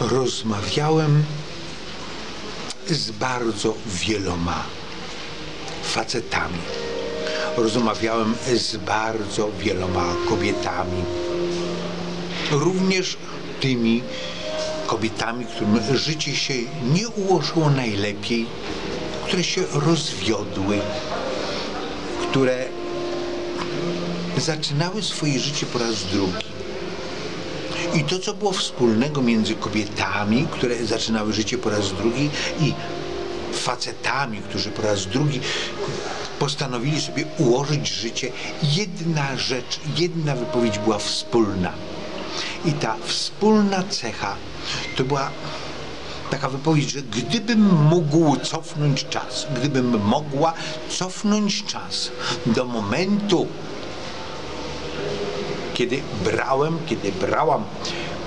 rozmawiałem z bardzo wieloma facetami. Rozmawiałem z bardzo wieloma kobietami. Również tymi kobietami, którym życie się nie ułożyło najlepiej, które się rozwiodły, które zaczynały swoje życie po raz drugi. I to, co było wspólnego między kobietami, które zaczynały życie po raz drugi i facetami, którzy po raz drugi postanowili sobie ułożyć życie, jedna rzecz, jedna wypowiedź była wspólna. I ta wspólna cecha to była taka wypowiedź, że gdybym mógł cofnąć czas, gdybym mogła cofnąć czas do momentu, kiedy brałem, kiedy brałam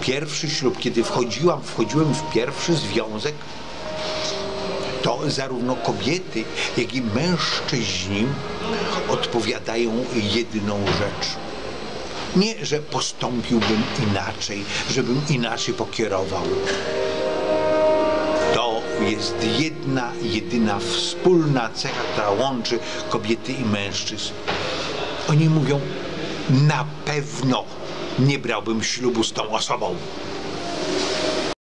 pierwszy ślub, kiedy wchodziłam, wchodziłem w pierwszy związek, to zarówno kobiety, jak i mężczyźni odpowiadają jedną rzecz. Nie, że postąpiłbym inaczej, żebym inaczej pokierował. To jest jedna, jedyna wspólna cecha, która łączy kobiety i mężczyzn. Oni mówią, na pewno nie brałbym ślubu z tą osobą.